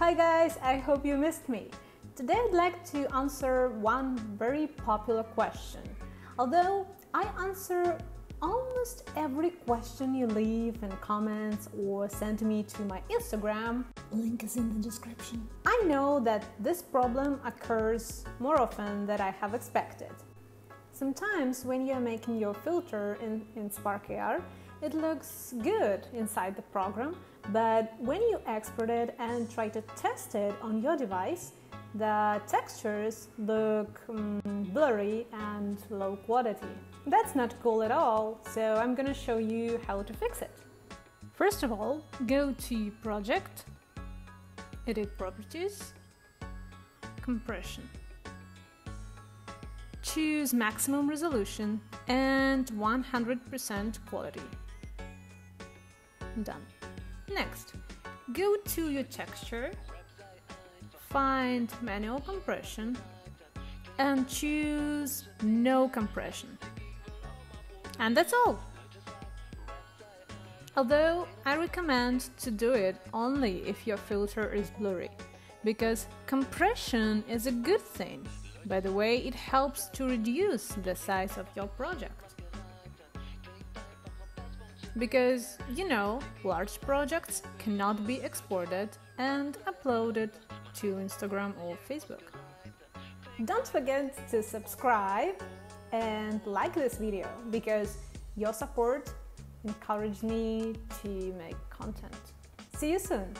Hi guys, I hope you missed me. Today I'd like to answer one very popular question. Although I answer almost every question you leave in comments or send me to my Instagram, Link is in the description. I know that this problem occurs more often than I have expected. Sometimes when you're making your filter in, in SparkAR, it looks good inside the program, but when you export it and try to test it on your device, the textures look um, blurry and low quality. That's not cool at all, so I'm gonna show you how to fix it. First of all, go to Project, Edit Properties, Compression choose maximum resolution and 100% quality. Done. Next, go to your texture, find manual compression and choose no compression. And that's all. Although I recommend to do it only if your filter is blurry, because compression is a good thing by the way, it helps to reduce the size of your project. Because, you know, large projects cannot be exported and uploaded to Instagram or Facebook. Don't forget to subscribe and like this video because your support encourages me to make content. See you soon!